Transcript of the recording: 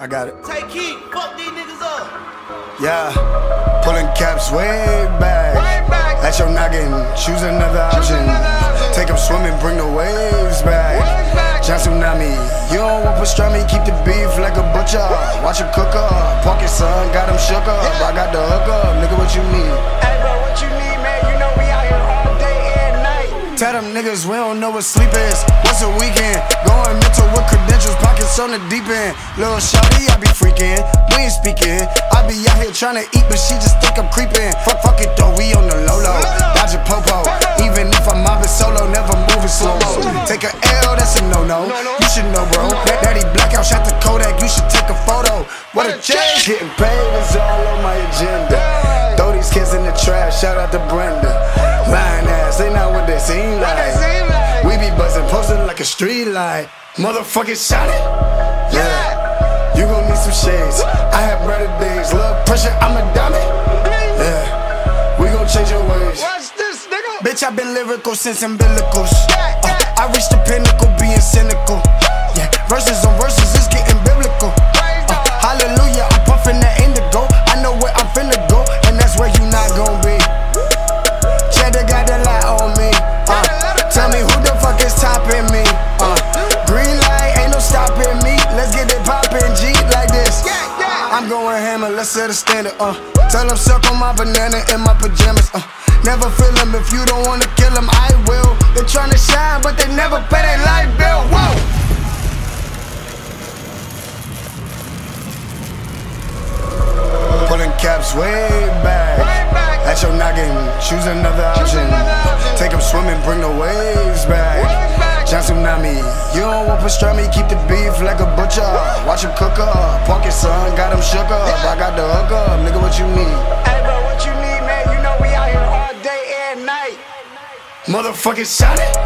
I got it. Tay Keith, fuck these niggas up. Yeah, pulling caps way back. Way back. At your noggin, choose another option. another option. Take them swimming, bring the waves back. Waves back. John Tsunami, you don't want pastrami, keep the beef like a butcher. Watch him cook up, your son, got him shook up. I got the hook up, nigga, what you need? Hey bro, what you need, man? You know we out here all day and night. Tell them niggas we don't know what sleep is. What's a weekend? Going mental with credentials, pockets on the deep end. Little shawty, I be freaking. We ain't speaking. I be out here trying to eat, but she just think I'm creeping. Fuck, fuck it though, we on the low low. Dodge a popo. Even if I'm mobbing solo, never moving slow. Take a L, that's a no no. You should know, bro. That daddy blackout shot the Kodak, you should take a photo. What a change. Getting paid is all on my agenda. Throw these kids in the trash, shout out to Brenda. Lying ass, they not what they seem like. seem like. We be buzzing, posting like a street light. Motherfucking shot it. Yeah. You gon' need some shades. I have better days. Love pressure, I'm a diamond. Yeah. We gon' change your ways. Watch this, nigga. Bitch, I've been lyrical since umbilicals. Uh, I reached the pinnacle being I'm hammer, let's set a standard. Uh, tell them suck on my banana in my pajamas. Uh, never feel them if you don't wanna kill them, I will. They tryna shine, but they never pay their light bill. Whoa! Pulling caps way back. back. At your noggin, choose another option. another option. Take them swimming, bring the waves back. Waves back. John Tsunami, you don't want pastrami, keep the beef like a butcher. Watch him cook up, park your son, got him shook up. I got the hook up, nigga, what you need? Hey bro, what you need, man? You know we out here all day and night. Motherfucking shot it.